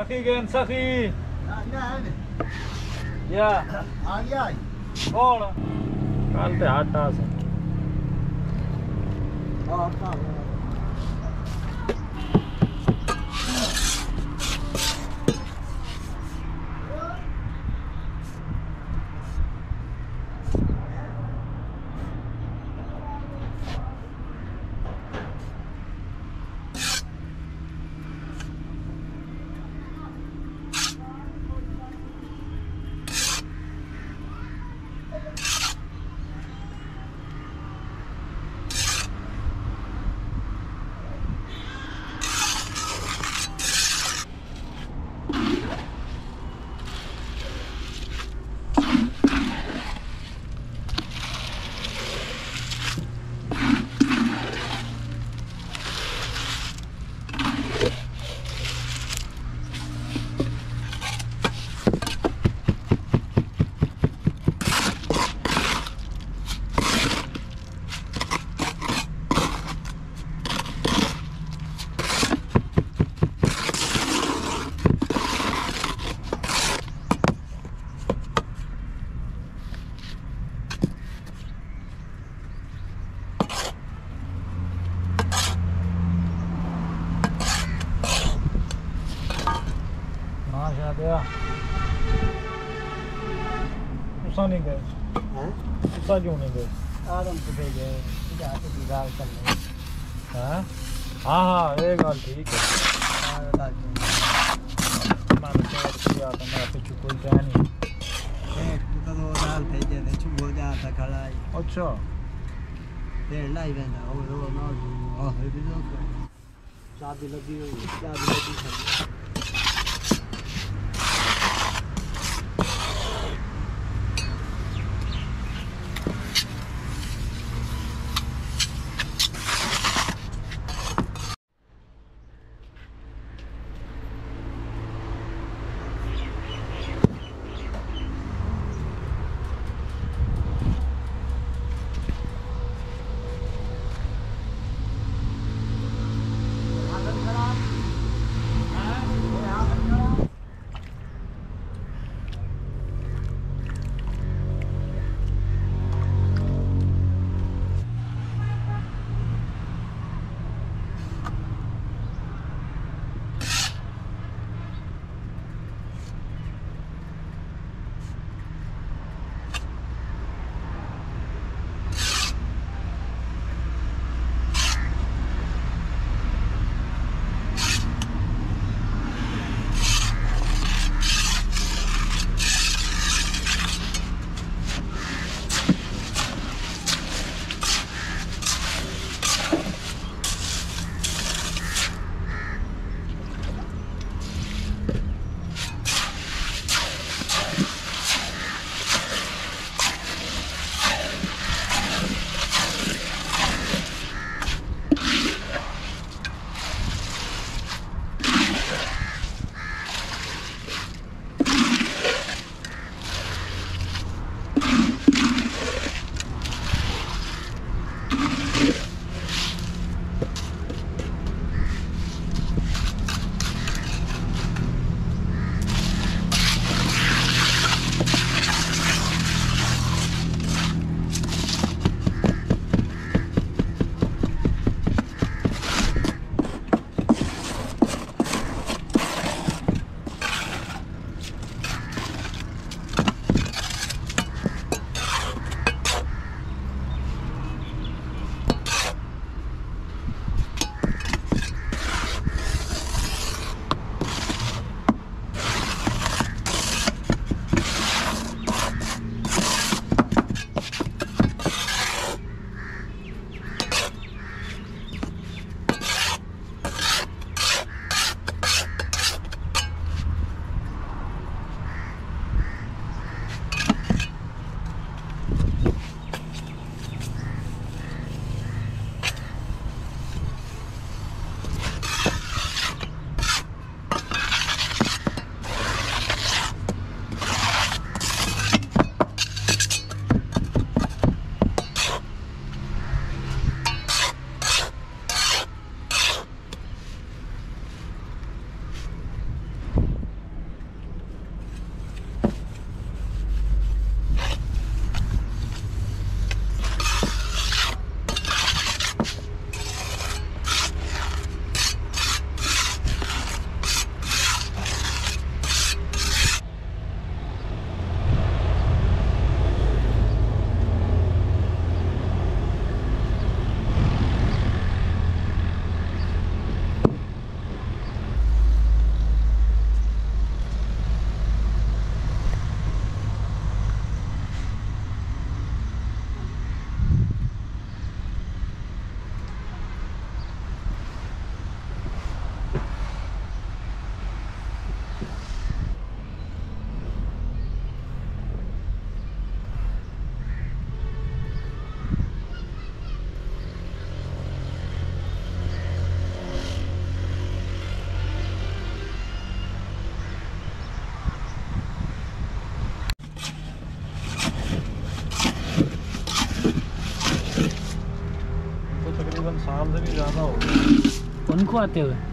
Saki again, Saki. Yeah. कौन काल पे हाथ टास है हां हां उसा नहीं गए। हैं? उसा क्यों नहीं गए? आराम से गए गए जाके बिगाड़ कर ले। हाँ? हाँ हाँ ये बात ठीक है। हाँ, मैंने तो अच्छी आता मैं पे कोई जाए नहीं। एक तो दो दाल भेजे थे चुप हो जाता खड़ा अच्छा। देर लाई बंदा और वो ना और भी तो चाबी लगी हुई चाबी लगी है। साल से भी ज़्यादा हो